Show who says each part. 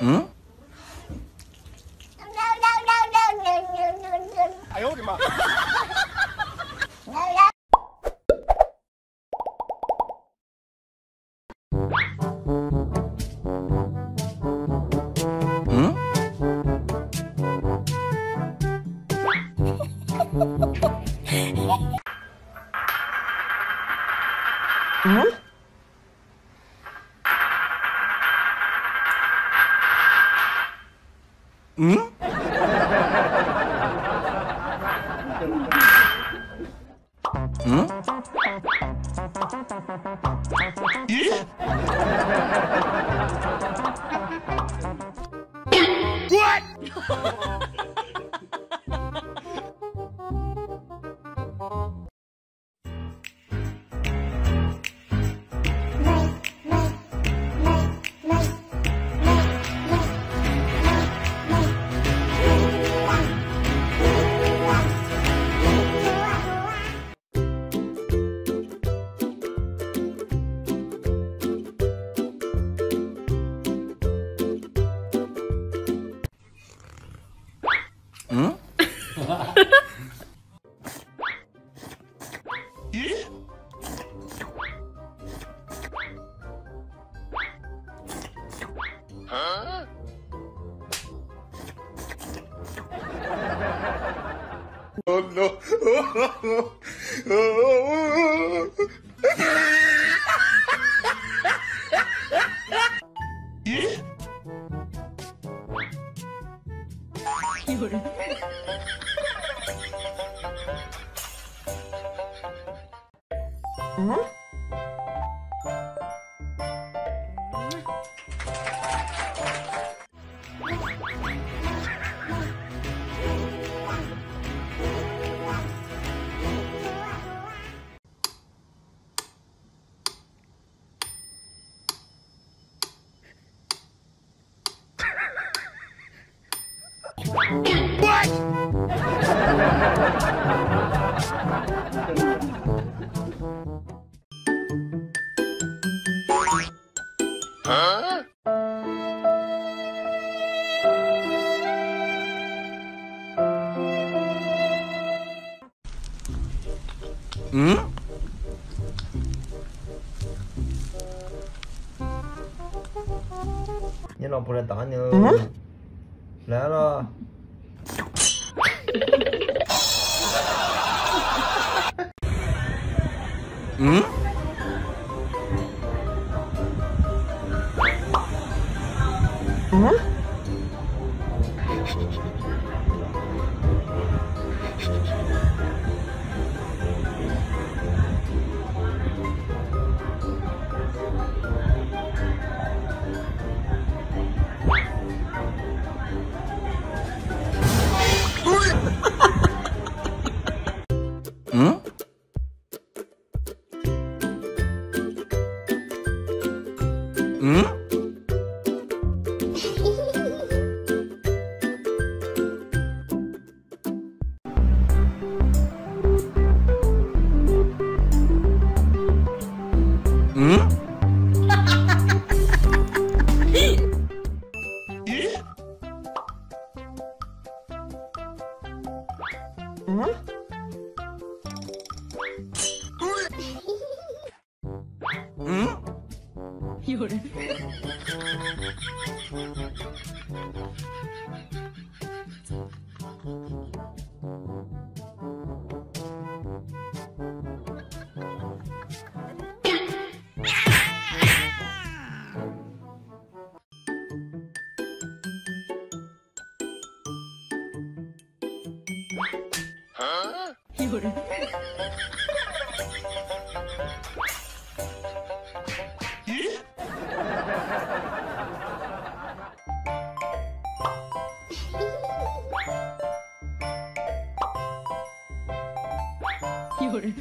Speaker 1: 嗯？
Speaker 2: 哎呦我的妈！
Speaker 1: 嗯？
Speaker 2: 嗯？
Speaker 1: 嗯？Oh
Speaker 2: no. Oh no! Oh!
Speaker 1: 嗯？
Speaker 3: 你老婆来打你喽！来了。
Speaker 1: 嗯？
Speaker 2: 嗯？
Speaker 1: 嗯？嗯？
Speaker 4: 有人。有人